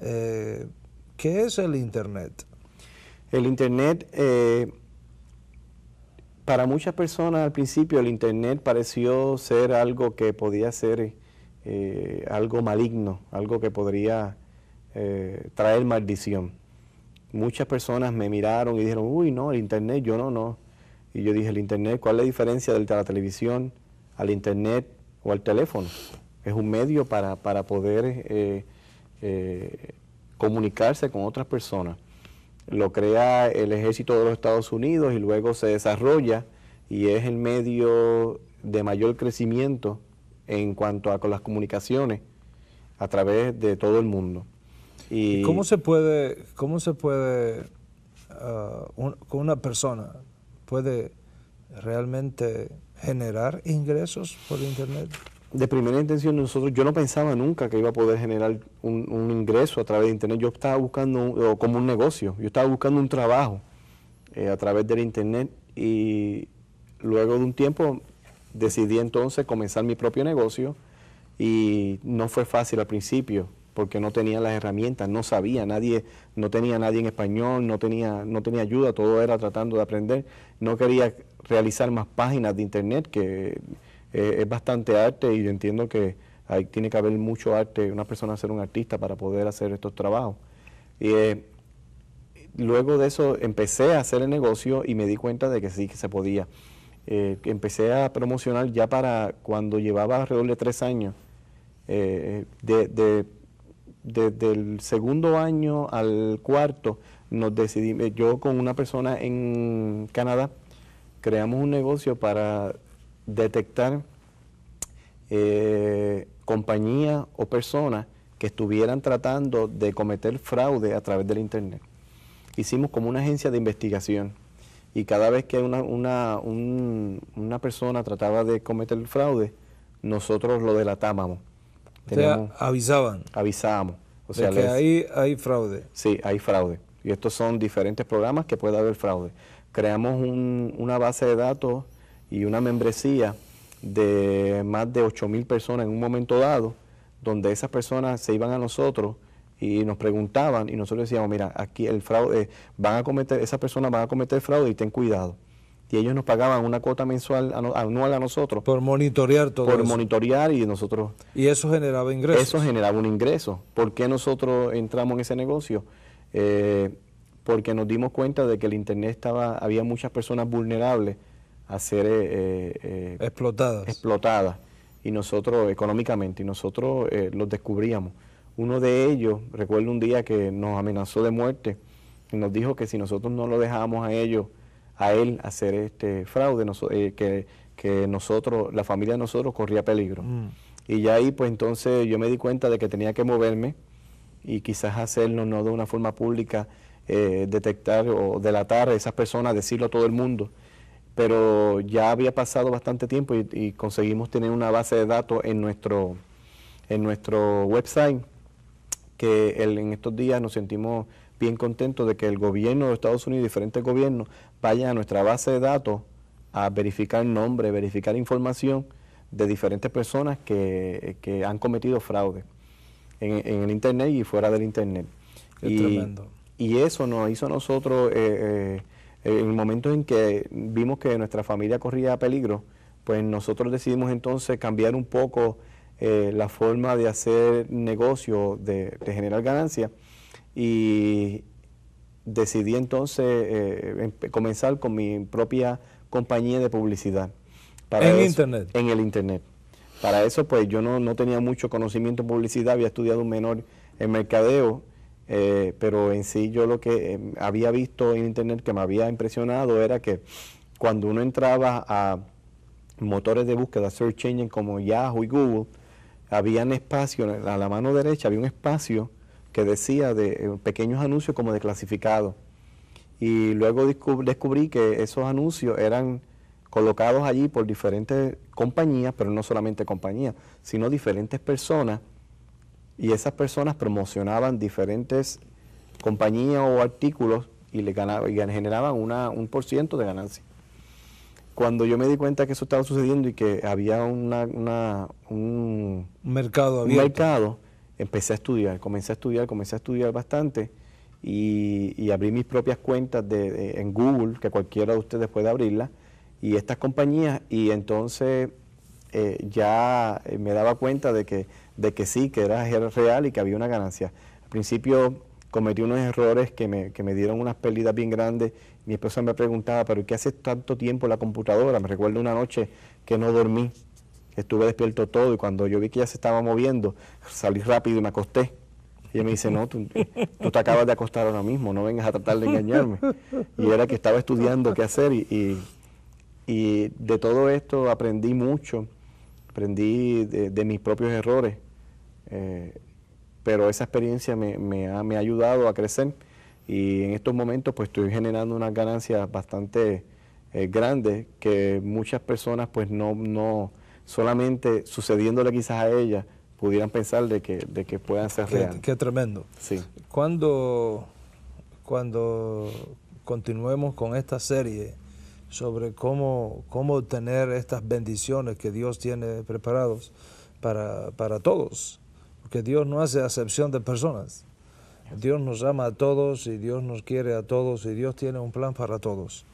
Eh, ¿Qué es el Internet? El Internet, eh, para muchas personas al principio el Internet pareció ser algo que podía ser eh, algo maligno, algo que podría traer maldición. Muchas personas me miraron y dijeron, uy, no, el Internet, yo no, no. Y yo dije, el Internet, ¿cuál es la diferencia de la televisión al Internet o al teléfono? Es un medio para, para poder comunicarse con otras personas. Lo crea el ejército de los Estados Unidos y luego se desarrolla y es el medio de mayor crecimiento en cuanto a con las comunicaciones a través de todo el mundo. Y, ¿Cómo se puede, cómo se puede, uh, una persona puede realmente generar ingresos por Internet? De primera intención nosotros, yo no pensaba nunca que iba a poder generar un, ingreso a través de Internet. Yo estaba buscando como un negocio, yo estaba buscando un trabajo eh, a través del Internet y luego de un tiempo decidí entonces comenzar mi propio negocio y no fue fácil al principio porque no tenía las herramientas, no sabía, nadie, no tenía nadie en español, no tenía, no tenía ayuda, todo era tratando de aprender, no quería realizar más páginas de internet que eh, es bastante arte y entiendo que hay, tiene que haber mucho arte, una persona ser un artista para poder hacer estos trabajos. Y eh, luego de eso empecé a hacer el negocio y me di cuenta de que sí, que se podía. Eh, empecé a promocionar ya para cuando llevaba alrededor de tres años. de, desde el segundo año al cuarto nos decidimos, yo con una persona en Canadá, creamos un negocio para detectar eh, compañías o personas que estuvieran tratando de cometer fraude a través del Internet. Hicimos como una agencia de investigación y cada vez que una, una, una persona trataba de cometer fraude, nosotros lo delatábamos. O sea, avisaban. Avisábamos. O sea, que ahí hay fraude. Sí, hay fraude. Y estos son diferentes programas que puede haber fraude. Creamos una base de datos y una membresía de más de 8 mil personas en un momento dado, donde esas personas se iban a nosotros y nos preguntaban y nosotros decíamos, mira, aquí el fraude, van a cometer, esas personas van a cometer fraude y ten cuidado. Y ellos nos pagaban una cuota mensual anual a nosotros. Por monitorear todo Por monitorear y nosotros... Y eso generaba ingresos. Eso generaba un ingreso. ¿Por qué nosotros entramos en ese negocio? Eh, porque nos dimos cuenta de que el Internet estaba, había muchas personas vulnerables a ser eh, eh, explotadas. explotadas y nosotros económicamente y nosotros eh, los descubríamos. Uno de ellos, recuerdo un día que nos amenazó de muerte y nos dijo que si nosotros no lo dejábamos a ellos, a él hacer este fraude, que, que, nosotros, la familia de nosotros corría peligro. Mm. Y ya ahí pues entonces yo me di cuenta de que tenía que moverme y quizás hacerlo no de una forma pública, detectar o delatar a esas personas, decirlo a todo el mundo, pero ya había pasado bastante tiempo y, conseguimos tener una base de datos en nuestro, en nuestro website que en estos días nos sentimos bien contentos de que el gobierno de Estados Unidos y diferentes gobiernos vayan a nuestra base de datos a verificar nombre, verificar información de diferentes personas que, han cometido fraude en, el Internet y fuera del Internet. y, y eso nos hizo a nosotros... Eh, eh, en el momento en que vimos que nuestra familia corría peligro, pues nosotros decidimos entonces cambiar un poco eh, la forma de hacer negocio, de, generar ganancias, y decidí entonces eh, comenzar con mi propia compañía de publicidad. Para ¿En Internet? En el Internet. Para eso, pues yo no, no tenía mucho conocimiento en publicidad, había estudiado un menor en mercadeo eh, pero en sí yo lo que eh, había visto en internet que me había impresionado era que cuando uno entraba a motores de búsqueda, search engine como Yahoo y Google, habían espacio, a la mano derecha había un espacio que decía de eh, pequeños anuncios como de clasificado. Y luego descubrí que esos anuncios eran colocados allí por diferentes compañías, pero no solamente compañías, sino diferentes personas y esas personas promocionaban diferentes compañías o artículos y le ganaban, y generaban una, un por ciento de ganancia. Cuando yo me di cuenta que eso estaba sucediendo y que había una, un mercado mercado, empecé a estudiar, comencé a estudiar, comencé a estudiar bastante y, abrí mis propias cuentas de, en Google, que cualquiera de ustedes puede abrirla, y estas compañías, y entonces eh, ya eh, me daba cuenta de que, de que sí, que era real y que había una ganancia. Al principio cometí unos errores que me, que me dieron unas pérdidas bien grandes. Mi esposa me preguntaba, ¿pero qué hace tanto tiempo la computadora? Me recuerdo una noche que no dormí, estuve despierto todo y cuando yo vi que ya se estaba moviendo, salí rápido y me acosté. Y ella me dice, no, tú, te acabas de acostar ahora mismo, no vengas a tratar de engañarme. Y era que estaba estudiando qué hacer y, y, de todo esto aprendí mucho, aprendí de, mis propios errores. Eh, pero esa experiencia me, me, ha, me, ha, ayudado a crecer y en estos momentos pues estoy generando unas ganancias bastante eh, grandes que muchas personas pues no, no solamente sucediéndole quizás a ellas pudieran pensar de que, de que puedan ser reales. Qué tremendo. Sí. Cuando, cuando continuemos con esta serie sobre cómo, cómo obtener estas bendiciones que Dios tiene preparados para, para todos, porque Dios no hace acepción de personas. Dios nos ama a todos y Dios nos quiere a todos y Dios tiene un plan para todos.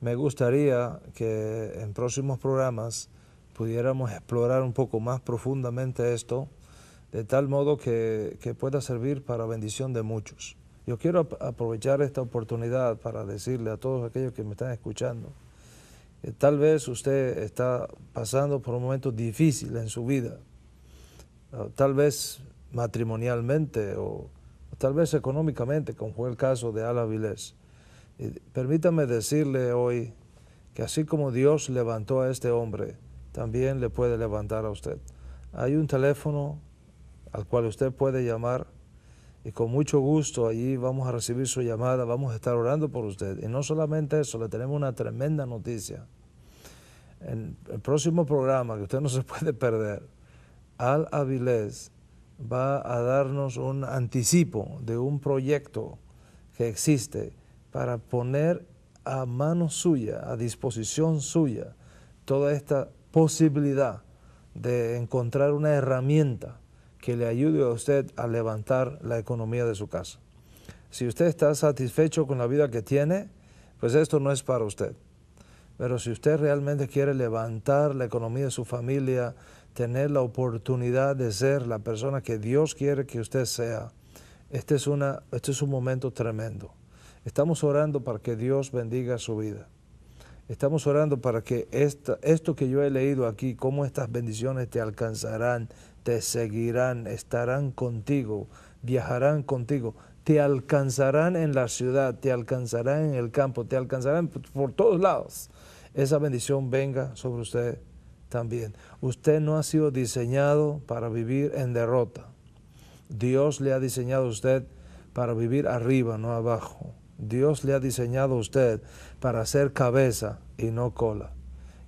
Me gustaría que en próximos programas pudiéramos explorar un poco más profundamente esto, de tal modo que, pueda servir para bendición de muchos. Yo quiero aprovechar esta oportunidad para decirle a todos aquellos que me están escuchando, que tal vez usted está pasando por un momento difícil en su vida, tal vez matrimonialmente o, tal vez económicamente, como fue el caso de Ala Vilés. Permítame decirle hoy que así como Dios levantó a este hombre, también le puede levantar a usted. Hay un teléfono al cual usted puede llamar y con mucho gusto allí vamos a recibir su llamada, vamos a estar orando por usted. Y no solamente eso, le tenemos una tremenda noticia. En el próximo programa, que usted no se puede perder, Al Avilés va a darnos un anticipo de un proyecto que existe para poner a mano suya, a disposición suya, toda esta posibilidad de encontrar una herramienta que le ayude a usted a levantar la economía de su casa. Si usted está satisfecho con la vida que tiene, pues esto no es para usted. Pero si usted realmente quiere levantar la economía de su familia, tener la oportunidad de ser la persona que Dios quiere que usted sea, este es, una, este es un momento tremendo. Estamos orando para que Dios bendiga su vida. Estamos orando para que esto que yo he leído aquí, cómo estas bendiciones te alcanzarán, te seguirán, estarán contigo, viajarán contigo, te alcanzarán en la ciudad, te alcanzarán en el campo, te alcanzarán por todos lados. Esa bendición venga sobre usted también. Usted no ha sido diseñado para vivir en derrota. Dios le ha diseñado a usted para vivir arriba, no abajo. Dios le ha diseñado a usted para ser cabeza y no cola.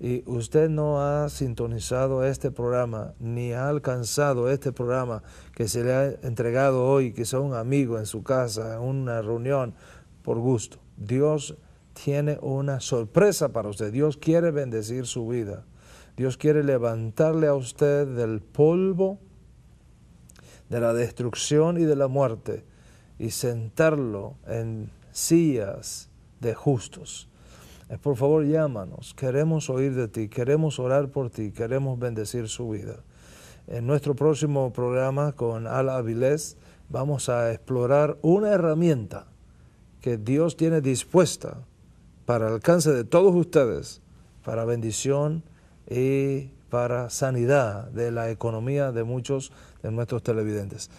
Y usted no ha sintonizado este programa, ni ha alcanzado este programa que se le ha entregado hoy, sea un amigo en su casa, en una reunión, por gusto. Dios tiene una sorpresa para usted. Dios quiere bendecir su vida. Dios quiere levantarle a usted del polvo, de la destrucción y de la muerte, y sentarlo en sillas de justos. Eh, por favor, llámanos. Queremos oír de ti, queremos orar por ti, queremos bendecir su vida. En nuestro próximo programa con Al Avilés vamos a explorar una herramienta que Dios tiene dispuesta para el alcance de todos ustedes, para bendición y para sanidad de la economía de muchos de nuestros televidentes.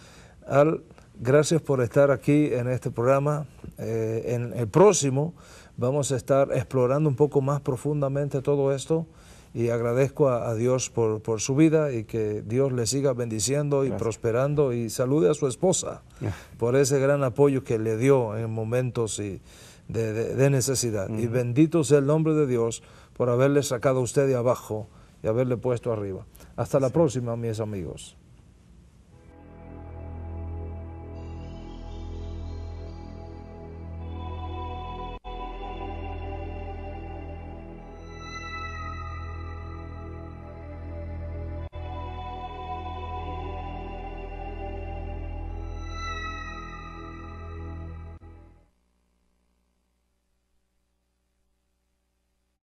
Al Gracias por estar aquí en este programa. Eh, en el próximo vamos a estar explorando un poco más profundamente todo esto y agradezco a, Dios por, su vida y que Dios le siga bendiciendo y prosperando y salude a su esposa por ese gran apoyo que le dio en momentos de, necesidad. Y bendito sea el nombre de Dios por haberle sacado a usted de abajo y haberle puesto arriba. Hasta la próxima, mis amigos.